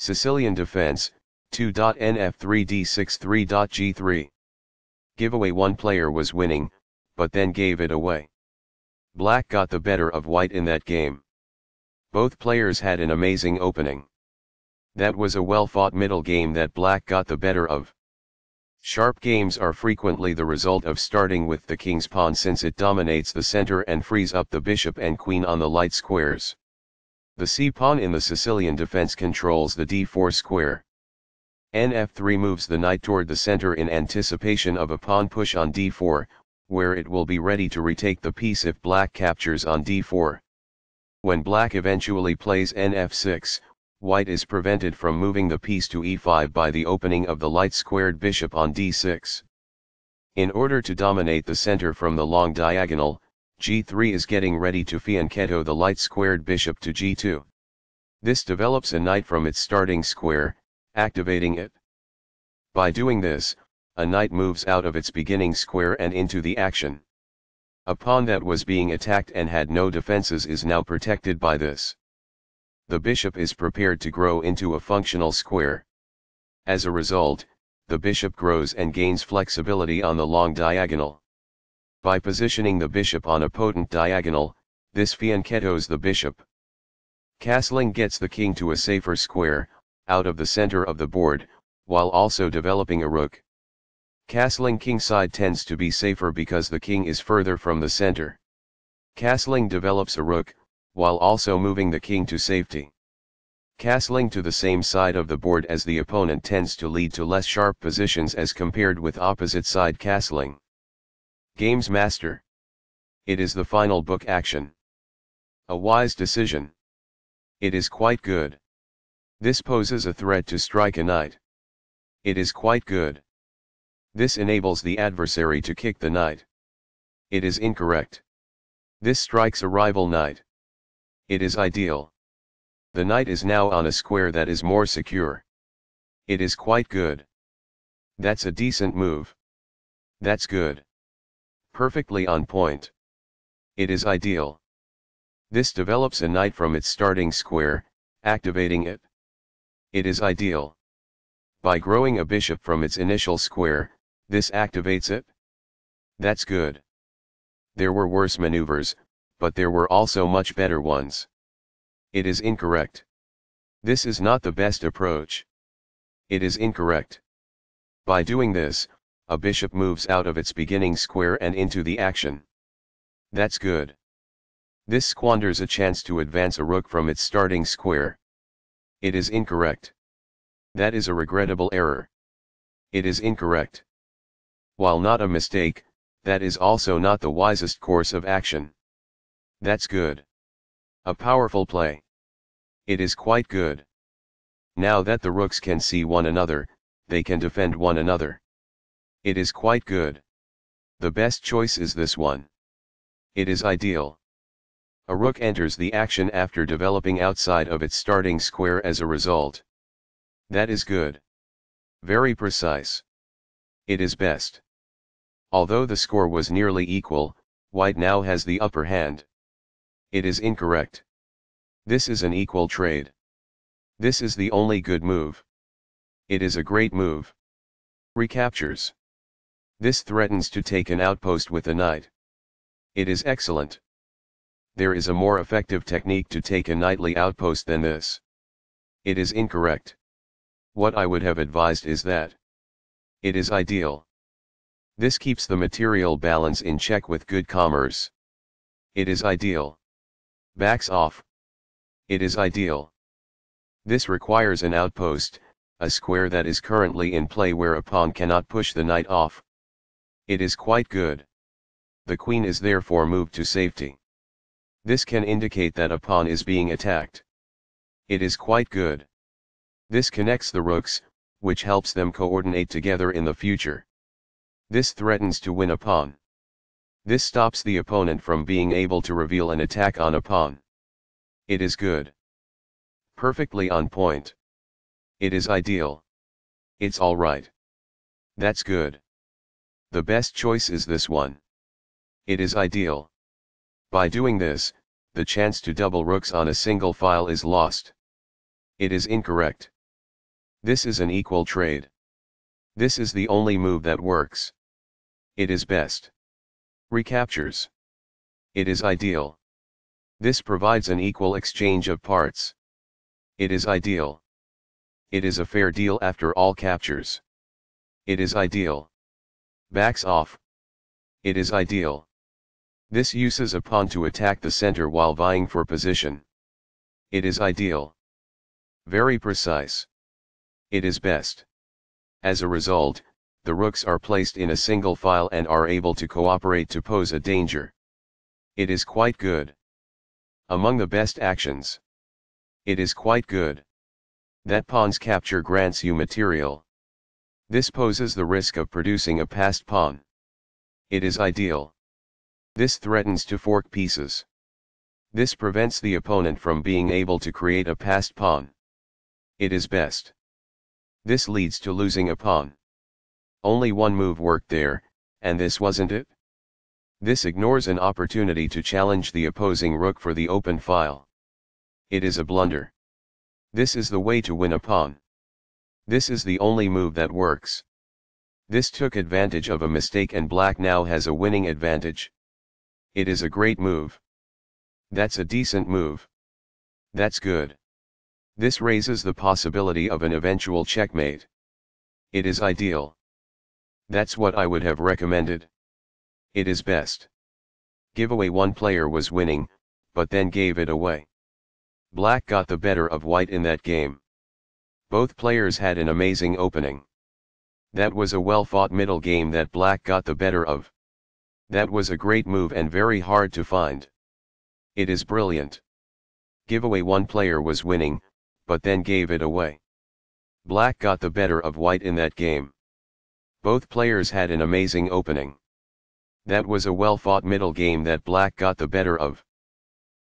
Sicilian defense, 2.nf3d63.g3. Giveaway one player was winning, but then gave it away. Black got the better of white in that game. Both players had an amazing opening. That was a well-fought middle game that black got the better of. Sharp games are frequently the result of starting with the king's pawn since it dominates the center and frees up the bishop and queen on the light squares. The c-pawn in the Sicilian defense controls the d4 square. nf3 moves the knight toward the center in anticipation of a pawn push on d4, where it will be ready to retake the piece if black captures on d4. When black eventually plays nf6, white is prevented from moving the piece to e5 by the opening of the light-squared bishop on d6. In order to dominate the center from the long diagonal, g3 is getting ready to fianchetto the light-squared bishop to g2. This develops a knight from its starting square, activating it. By doing this, a knight moves out of its beginning square and into the action. A pawn that was being attacked and had no defenses is now protected by this. The bishop is prepared to grow into a functional square. As a result, the bishop grows and gains flexibility on the long diagonal. By positioning the bishop on a potent diagonal, this fianchettos the bishop. Castling gets the king to a safer square, out of the center of the board, while also developing a rook. Castling kingside tends to be safer because the king is further from the center. Castling develops a rook, while also moving the king to safety. Castling to the same side of the board as the opponent tends to lead to less sharp positions as compared with opposite side castling. Games Master. It is the final book action. A wise decision. It is quite good. This poses a threat to strike a knight. It is quite good. This enables the adversary to kick the knight. It is incorrect. This strikes a rival knight. It is ideal. The knight is now on a square that is more secure. It is quite good. That's a decent move. That's good. Perfectly on point. It is ideal. This develops a knight from its starting square, activating it. It is ideal. By growing a bishop from its initial square, this activates it. That's good. There were worse maneuvers, but there were also much better ones. It is incorrect. This is not the best approach. It is incorrect. By doing this, a bishop moves out of its beginning square and into the action. That's good. This squanders a chance to advance a rook from its starting square. It is incorrect. That is a regrettable error. It is incorrect. While not a mistake, that is also not the wisest course of action. That's good. A powerful play. It is quite good. Now that the rooks can see one another, they can defend one another. It is quite good. The best choice is this one. It is ideal. A rook enters the action after developing outside of its starting square as a result. That is good. Very precise. It is best. Although the score was nearly equal, white now has the upper hand. It is incorrect. This is an equal trade. This is the only good move. It is a great move. Recaptures. This threatens to take an outpost with a knight. It is excellent. There is a more effective technique to take a knightly outpost than this. It is incorrect. What I would have advised is that. It is ideal. This keeps the material balance in check with good commerce. It is ideal. Backs off. It is ideal. This requires an outpost, a square that is currently in play where a pawn cannot push the knight off. It is quite good. The queen is therefore moved to safety. This can indicate that a pawn is being attacked. It is quite good. This connects the rooks, which helps them coordinate together in the future. This threatens to win a pawn. This stops the opponent from being able to reveal an attack on a pawn. It is good. Perfectly on point. It is ideal. It's alright. That's good. The best choice is this one. It is ideal. By doing this, the chance to double rooks on a single file is lost. It is incorrect. This is an equal trade. This is the only move that works. It is best. Recaptures. It is ideal. This provides an equal exchange of parts. It is ideal. It is a fair deal after all captures. It is ideal. Backs off. It is ideal. This uses a pawn to attack the center while vying for position. It is ideal. Very precise. It is best. As a result, the rooks are placed in a single file and are able to cooperate to pose a danger. It is quite good. Among the best actions. It is quite good. That pawn's capture grants you material. This poses the risk of producing a passed pawn. It is ideal. This threatens to fork pieces. This prevents the opponent from being able to create a passed pawn. It is best. This leads to losing a pawn. Only one move worked there, and this wasn't it? This ignores an opportunity to challenge the opposing rook for the open file. It is a blunder. This is the way to win a pawn. This is the only move that works. This took advantage of a mistake and black now has a winning advantage. It is a great move. That's a decent move. That's good. This raises the possibility of an eventual checkmate. It is ideal. That's what I would have recommended. It is best. Giveaway one player was winning, but then gave it away. Black got the better of white in that game. Both players had an amazing opening. That was a well-fought middle game that Black got the better of. That was a great move and very hard to find. It is brilliant. Giveaway one player was winning, but then gave it away. Black got the better of white in that game. Both players had an amazing opening. That was a well-fought middle game that Black got the better of.